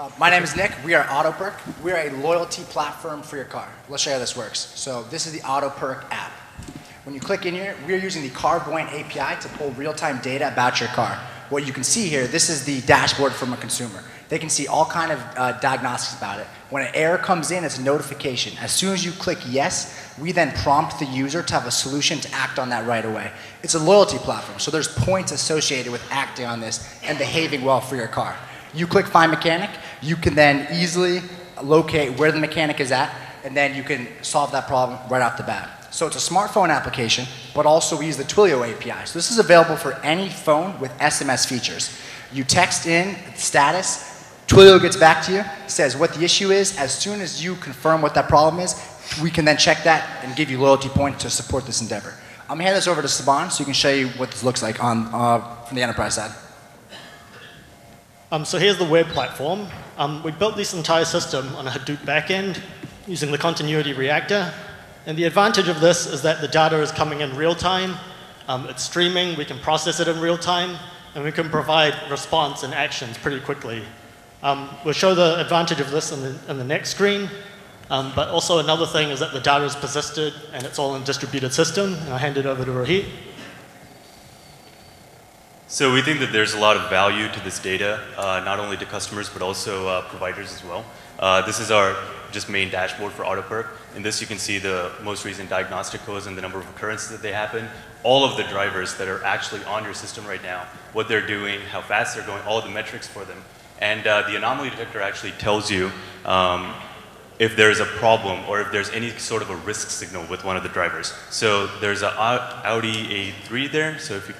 Uh, my name is Nick. We are AutoPerk. We are a loyalty platform for your car. Let's show you how this works. So this is the AutoPerk app. When you click in here, we are using the Carvoyant API to pull real-time data about your car. What you can see here, this is the dashboard from a consumer. They can see all kind of uh, diagnostics about it. When an error comes in, it's a notification. As soon as you click yes, we then prompt the user to have a solution to act on that right away. It's a loyalty platform, so there's points associated with acting on this and behaving well for your car. You click find mechanic, you can then easily locate where the mechanic is at, and then you can solve that problem right off the bat. So it's a smartphone application, but also we use the Twilio API. So this is available for any phone with SMS features. You text in status, Twilio gets back to you, says what the issue is. As soon as you confirm what that problem is, we can then check that and give you loyalty points to support this endeavor. I'm gonna hand this over to Saban so you can show you what this looks like on, uh, from the enterprise side. Um, so here's the web platform. Um, we built this entire system on a Hadoop backend using the Continuuity reactor. And the advantage of this is that the data is coming in real time. Um, it's streaming, we can process it in real time, and we can provide response and actions pretty quickly. Um, we'll show the advantage of this in the, in the next screen. Um, but also another thing is that the data is persisted and it's all in a distributed system. And I'll hand it over to Rohit. So we think that there's a lot of value to this data, uh, not only to customers but also uh, providers as well. Uh, this is our just main dashboard for AutoPerk. In this you can see the most recent diagnostic codes and the number of occurrences that they happen, all of the drivers that are actually on your system right now, what they're doing, how fast they're going, all the metrics for them. And uh, the anomaly detector actually tells you um, if there's a problem or if there's any sort of a risk signal with one of the drivers. So there's an Audi A3 there. So if you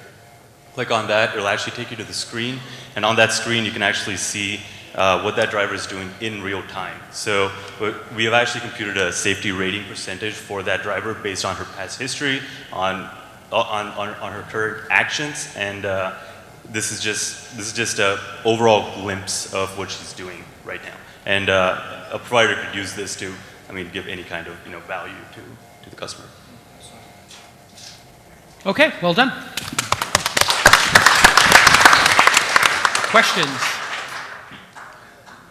click on that, it'll actually take you to the screen. And on that screen, you can actually see uh, what that driver is doing in real time. So we have actually computed a safety rating percentage for that driver based on her past history, on, on, on, on her current actions, and uh, this is just this is just a overall glimpse of what she's doing right now. And uh, a provider could use this to, I mean, give any kind of you know value to to the customer. Okay, well done. Questions?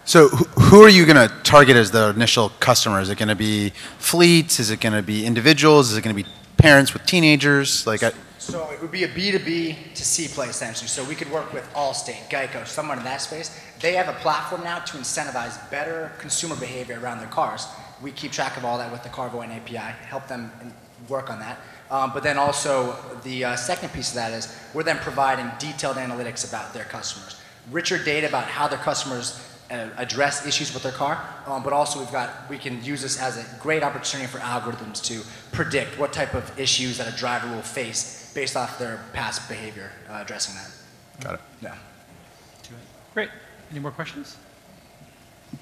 So who are you going to target as the initial customer? Is it going to be fleets? Is it going to be individuals? Is it going to be parents with teenagers? Like, I, so it would be a B2B to C play essentially. So we could work with Allstate, Geico, someone in that space. They have a platform now to incentivize better consumer behavior around their cars. We keep track of all that with the Carvoyant API, help them work on that. Um, but then also the uh, second piece of that is we're then providing detailed analytics about their customers. Richer data about how their customers uh, address issues with their car, um, but also we've got, we can use this as a great opportunity for algorithms to predict what type of issues that a driver will face based off their past behavior uh, addressing that. Got it. Yeah. Great. Any more questions?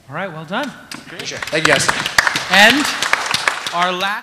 All right, well done. Sure. Thank you guys. And our last